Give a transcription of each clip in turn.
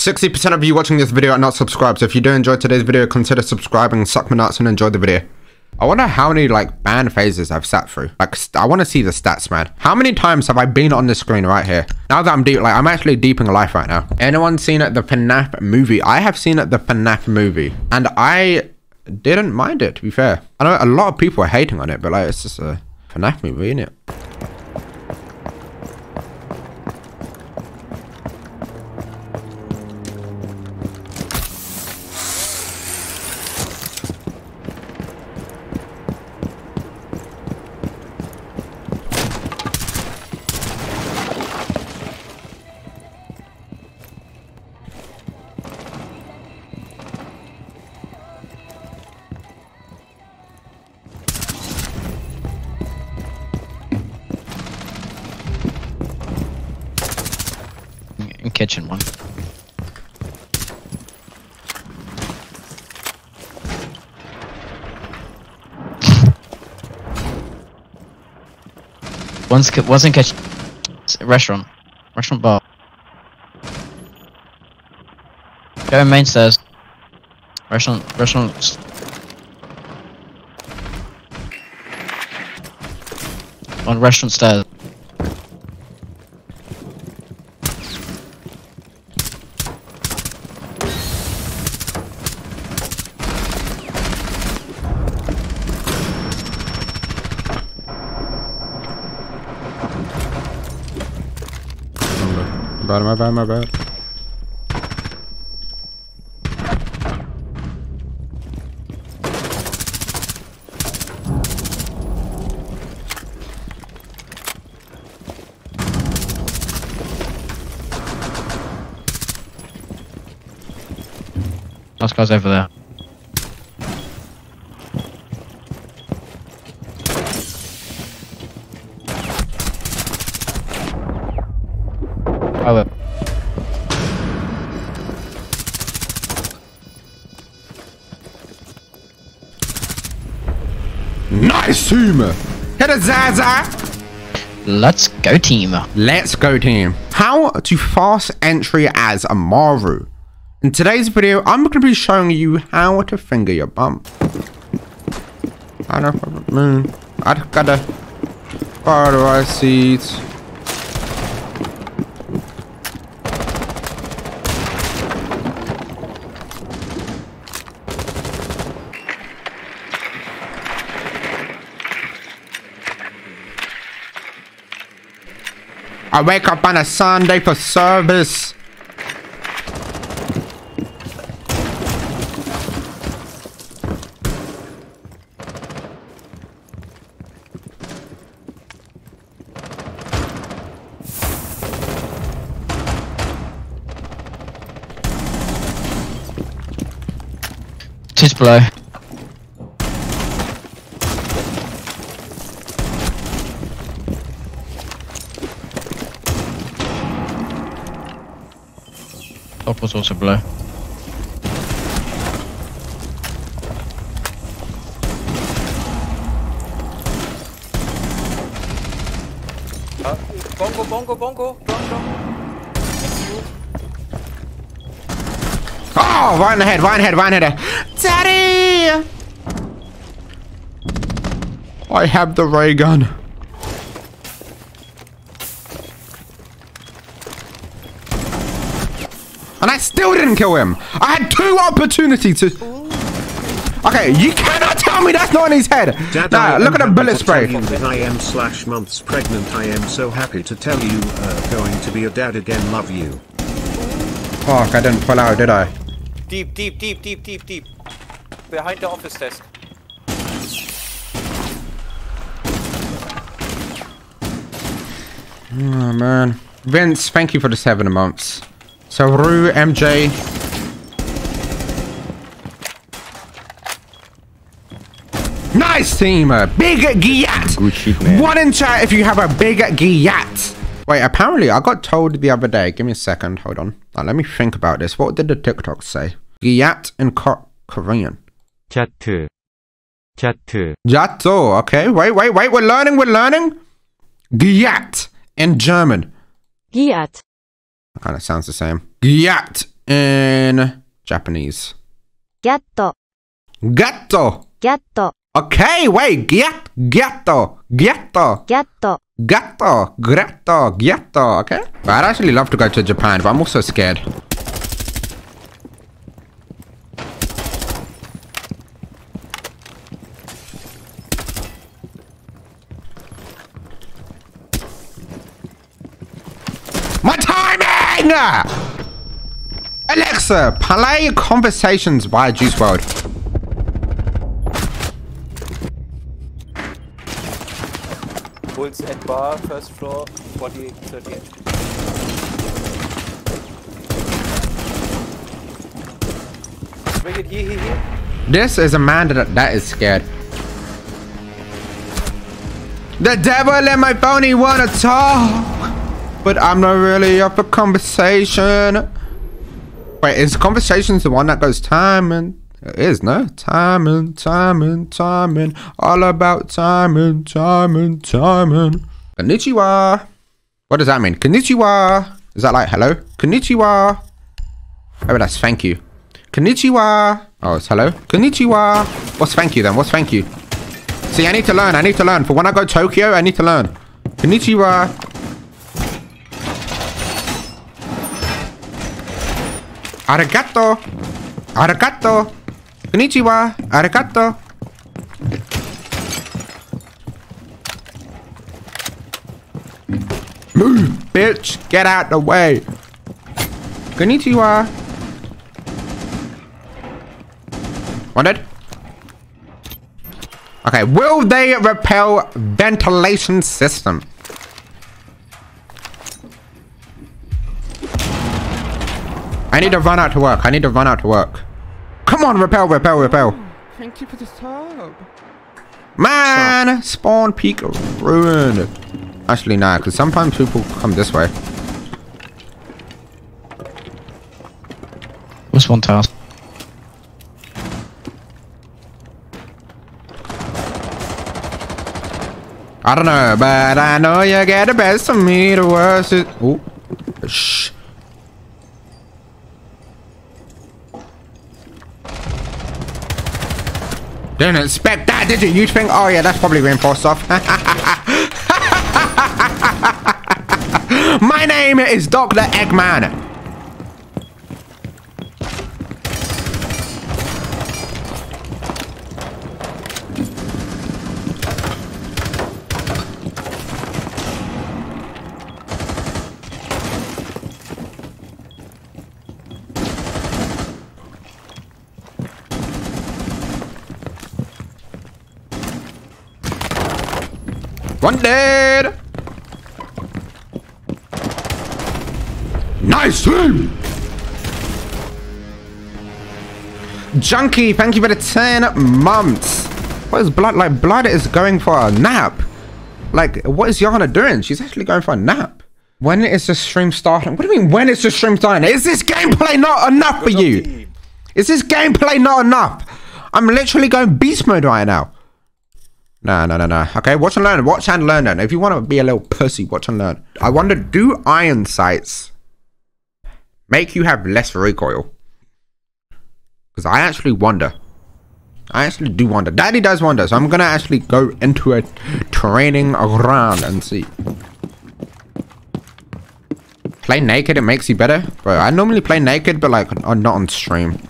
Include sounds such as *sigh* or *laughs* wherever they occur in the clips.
60% of you watching this video are not subscribed, so if you do enjoy today's video, consider subscribing, suck my nuts, and enjoy the video. I wonder how many, like, ban phases I've sat through. Like, I want to see the stats, man. How many times have I been on the screen right here? Now that I'm deep, like, I'm actually deep in life right now. Anyone seen the FNAF movie? I have seen the FNAF movie. And I didn't mind it, to be fair. I know a lot of people are hating on it, but, like, it's just a FNAF movie, isn't it? Kitchen one. One's in kitchen. Restaurant. Restaurant bar. Go main stairs. Restaurant. Restaurant. On restaurant stairs. My bad, my bad, my bad. Last guy's over there. Well. Nice team! Hit a Zaza! let's go team. Let's go team. How to fast entry as Amaru. In today's video, I'm going to be showing you how to finger your bum. I don't know. I gotta. Where do I see it? I wake up on a Sunday for service. Two's below. Was also below. Uh, bongo, bongo, bongo, drone, drone. Oh, right in the head, right in the head, right in the head. Daddy! I have the ray gun. And I still didn't kill him. I had two opportunities to... Okay, you cannot tell me that's not in his head. Dad, Nah, look at the bullet spray. That I am slash months pregnant. I am so happy to tell you, uh, going to be a dad again. Love you. Fuck, I didn't pull out, did I? Deep, deep, deep, deep, deep, deep. Behind the office desk. Oh, man. Vince, thank you for the seven months. Saru, MJ. Nice team! Big Giat! Good. One in chat if you have a big Giat. Wait, apparently I got told the other day. Give me a second. Hold on. Now, let me think about this. What did the TikTok say? Giat in Ko Korean. Chat. Chat. Jato. Okay. Wait, wait, wait. We're learning. We're learning. Giat in German. Giat. And it sounds the same. Gyat in Japanese. Gatto. Gatto. Gatto. Okay, wait. Gyat. Gatto. Gatto. Gatto. Gatto. Gatto. Gatto. Okay. I'd actually love to go to Japan, but I'm also scared. Timing! Alexa, play Conversations by Juice WRLD. Bulls at bar, first floor, 48, 30 HP. Bring it here, here, here. This is a man that, that is scared. The devil in my phony wanna talk, but I'm not really up for conversation. Wait, is conversations the one that goes time and It is, no? time and time and time and All about time and time and time and Konnichiwa. What does that mean? Konnichiwa. Is that like hello? Konnichiwa. Oh, that's thank you. Konnichiwa. Oh, it's hello. Konnichiwa. What's thank you then? What's thank you? See, I need to learn. I need to learn. For when I go to Tokyo, I need to learn. Konnichiwa. Arigato. Arigato. Konnichiwa. Arigato. Move, bitch. Get out the way. Konnichiwa. Wanted? Okay, will they repel ventilation system? I need to run out to work. I need to run out to work. Come on, repel, repel, repel. Thank you for the sub. Man, spawn peak ruined. Actually, nah, because sometimes people come this way. What's one task? I don't know, but I know you get the best of me, the worst is... Oh, Didn't expect that, did you? You'd think, oh yeah, that's probably reinforced stuff. *laughs* My name is Dr. Eggman. One dead. Nice team. Junkie, thank you for the 10 months. What is blood? Like, blood is going for a nap. Like, what is Yana doing? She's actually going for a nap. When is the stream starting? What do you mean, when is the stream starting? Is this gameplay not enough for you? Is this gameplay not enough? I'm literally going beast mode right now. No, no, no, no. Okay, watch and learn. Watch and learn then. If you want to be a little pussy, watch and learn. I wonder, do iron sights make you have less recoil? Because I actually wonder. I actually do wonder. Daddy does wonder, so I'm going to actually go into a training ground and see. Play naked, it makes you better. Bro, I normally play naked, but like, not on stream.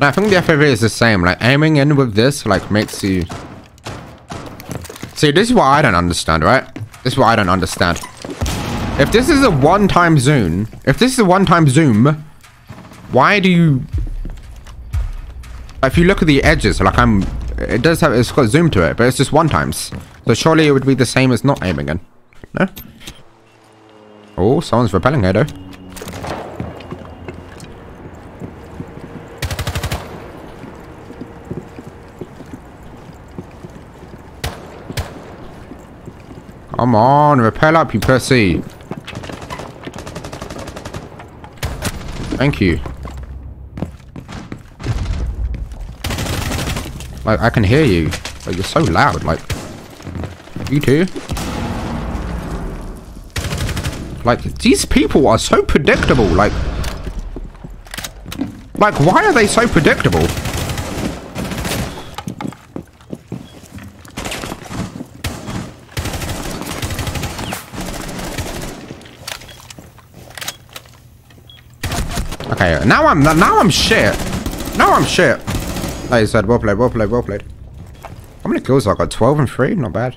I think the FOV is the same. Like aiming in with this, like makes you. See, this is what I don't understand, right? This is what I don't understand. If this is a one-time zoom, if this is a one-time zoom, why do you? If you look at the edges, like I'm, it does have, it's got zoom to it, but it's just one times. So surely it would be the same as not aiming in. No. Oh, someone's repelling here though. Come on, repel up, you pussy. Thank you. Like, I can hear you. Like, you're so loud. Like, you too? Like, these people are so predictable. Like, like, why are they so predictable? Okay, now I'm now I'm shit. Now I'm shit. Like you said, well played, well played, well played. How many kills I got? 12 and 3? Not bad.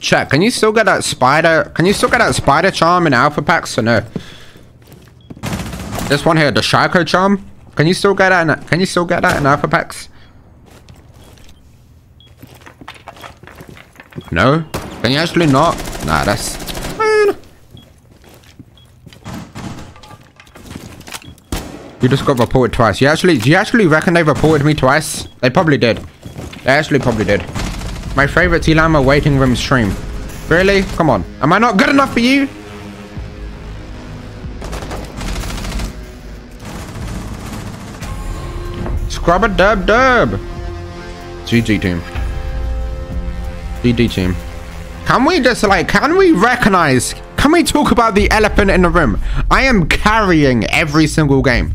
Check, can you still get that spider? Can you still get that spider charm in alpha packs or no? This one here, the Shaco charm. Can you still get that in, can you still get that in alpha packs? No? Can you actually not? Nah, that's... You just got reported twice. You actually, do you actually reckon they reported me twice? They probably did. They actually probably did. My favorite T-Lama waiting room stream. Really? Come on. Am I not good enough for you? Scrub a dub dub. GG team. GG team. Can we just like, can we recognize, can we talk about the elephant in the room? I am carrying every single game.